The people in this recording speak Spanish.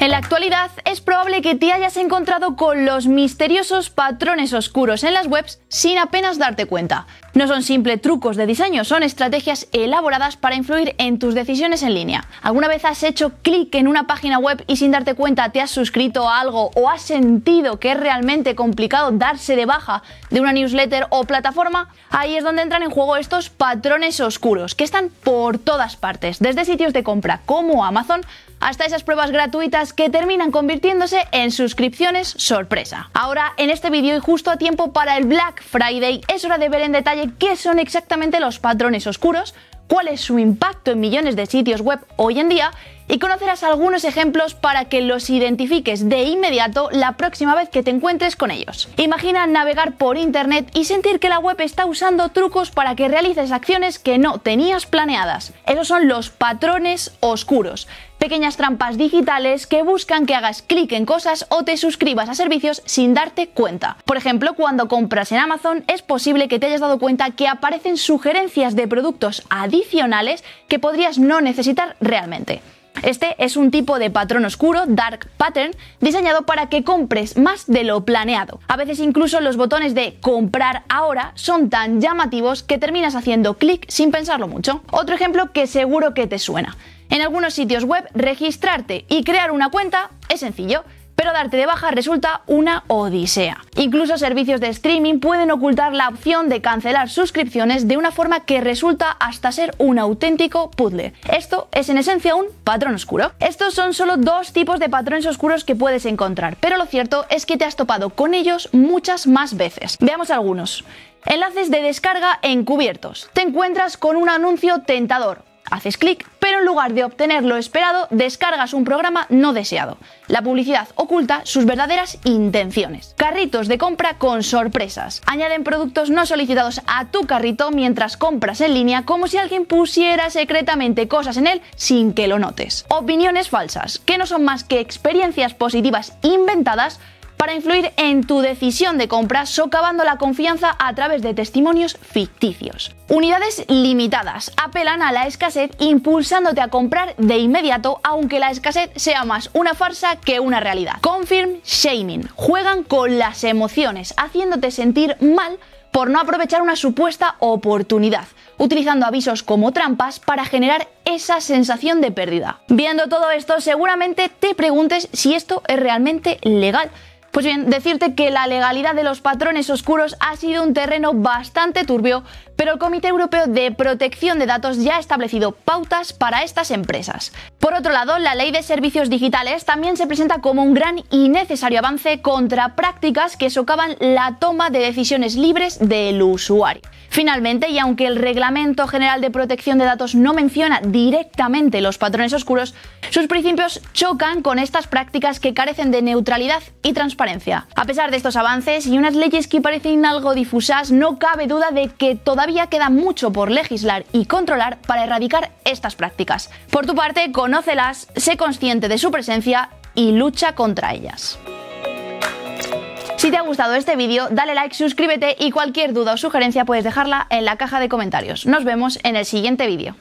En la actualidad es probable que te hayas encontrado con los misteriosos patrones oscuros en las webs sin apenas darte cuenta. No son simples trucos de diseño, son estrategias elaboradas para influir en tus decisiones en línea. ¿Alguna vez has hecho clic en una página web y sin darte cuenta te has suscrito a algo o has sentido que es realmente complicado darse de baja de una newsletter o plataforma? Ahí es donde entran en juego estos patrones oscuros que están por todas partes, desde sitios de compra como Amazon hasta esas pruebas gratuitas que terminan convirtiéndose en suscripciones sorpresa. Ahora, en este vídeo y justo a tiempo para el Black Friday, es hora de ver en detalle qué son exactamente los patrones oscuros, cuál es su impacto en millones de sitios web hoy en día y conocerás algunos ejemplos para que los identifiques de inmediato la próxima vez que te encuentres con ellos. Imagina navegar por internet y sentir que la web está usando trucos para que realices acciones que no tenías planeadas. Esos son los patrones oscuros pequeñas trampas digitales que buscan que hagas clic en cosas o te suscribas a servicios sin darte cuenta. Por ejemplo, cuando compras en Amazon es posible que te hayas dado cuenta que aparecen sugerencias de productos adicionales que podrías no necesitar realmente. Este es un tipo de patrón oscuro, dark pattern, diseñado para que compres más de lo planeado. A veces incluso los botones de comprar ahora son tan llamativos que terminas haciendo clic sin pensarlo mucho. Otro ejemplo que seguro que te suena. En algunos sitios web, registrarte y crear una cuenta es sencillo pero darte de baja resulta una odisea. Incluso servicios de streaming pueden ocultar la opción de cancelar suscripciones de una forma que resulta hasta ser un auténtico puzzle. Esto es en esencia un patrón oscuro. Estos son solo dos tipos de patrones oscuros que puedes encontrar, pero lo cierto es que te has topado con ellos muchas más veces. Veamos algunos. Enlaces de descarga encubiertos. Te encuentras con un anuncio tentador Haces clic, pero en lugar de obtener lo esperado, descargas un programa no deseado. La publicidad oculta sus verdaderas intenciones. Carritos de compra con sorpresas. Añaden productos no solicitados a tu carrito mientras compras en línea como si alguien pusiera secretamente cosas en él sin que lo notes. Opiniones falsas, que no son más que experiencias positivas inventadas para influir en tu decisión de compra socavando la confianza a través de testimonios ficticios. Unidades limitadas apelan a la escasez impulsándote a comprar de inmediato aunque la escasez sea más una farsa que una realidad. Confirm shaming. Juegan con las emociones haciéndote sentir mal por no aprovechar una supuesta oportunidad, utilizando avisos como trampas para generar esa sensación de pérdida. Viendo todo esto, seguramente te preguntes si esto es realmente legal. Pues bien, decirte que la legalidad de los patrones oscuros ha sido un terreno bastante turbio, pero el Comité Europeo de Protección de Datos ya ha establecido pautas para estas empresas. Por otro lado, la Ley de Servicios Digitales también se presenta como un gran y necesario avance contra prácticas que socavan la toma de decisiones libres del usuario. Finalmente, y aunque el Reglamento General de Protección de Datos no menciona directamente los patrones oscuros, sus principios chocan con estas prácticas que carecen de neutralidad y transparencia. A pesar de estos avances y unas leyes que parecen algo difusas, no cabe duda de que todavía queda mucho por legislar y controlar para erradicar estas prácticas. Por tu parte, conócelas, sé consciente de su presencia y lucha contra ellas. Si te ha gustado este vídeo, dale like, suscríbete y cualquier duda o sugerencia puedes dejarla en la caja de comentarios. Nos vemos en el siguiente vídeo.